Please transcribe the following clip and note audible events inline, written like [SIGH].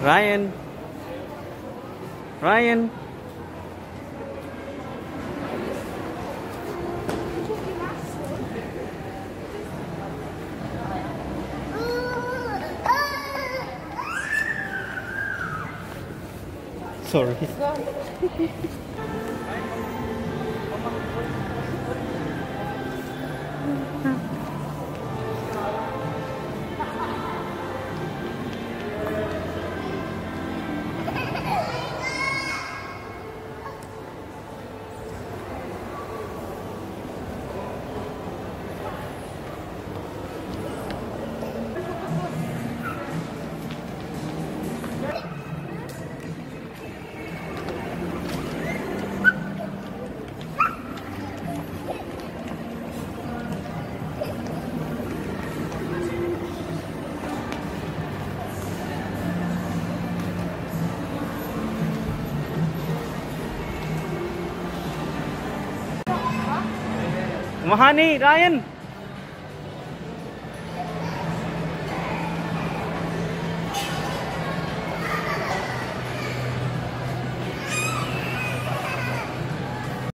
Ryan. Ryan. Sorry. [LAUGHS] वहां नहीं Ryan